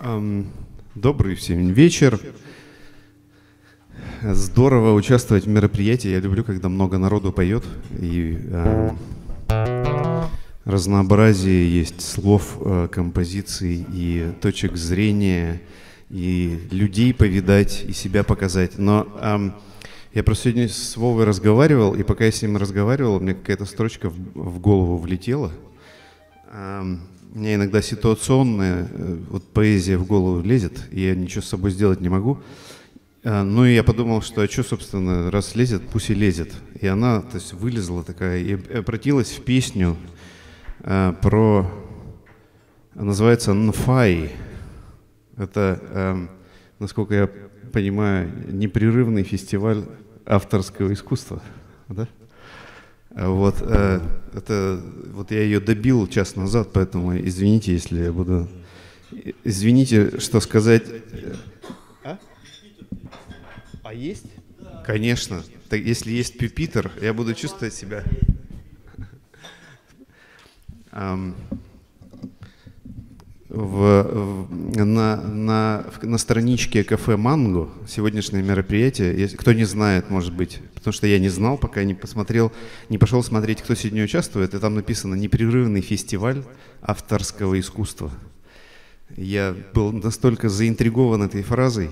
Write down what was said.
Добрый всем вечер. Здорово участвовать в мероприятии. Я люблю, когда много народу поет. И ам, разнообразие есть слов, э, композиций и точек зрения, и людей повидать, и себя показать. Но ам, я просто сегодня с Вовой разговаривал, и пока я с ним разговаривал, мне какая-то строчка в, в голову влетела. Ам, мне иногда ситуационная э, вот поэзия в голову лезет, и я ничего с собой сделать не могу. А, Ну и я подумал, что а что, собственно, раз лезет, пусть и лезет. И она, то есть, вылезла такая и обратилась в песню а, про, называется «Нфай». Это, эм, насколько я понимаю, непрерывный фестиваль авторского искусства. Да? Вот, э, это, вот я ее добил час назад, поэтому извините, если я буду... Извините, что сказать... А? А есть? Конечно. Так, если есть пюпитер, я буду чувствовать себя... в, в- на, на, на страничке кафе «Манго» сегодняшнее мероприятие, если- кто не знает, может быть, потому что я не знал, пока не посмотрел, не пошел смотреть, кто сегодня участвует, и там написано «Непрерывный фестиваль авторского искусства». Я был настолько заинтригован этой фразой,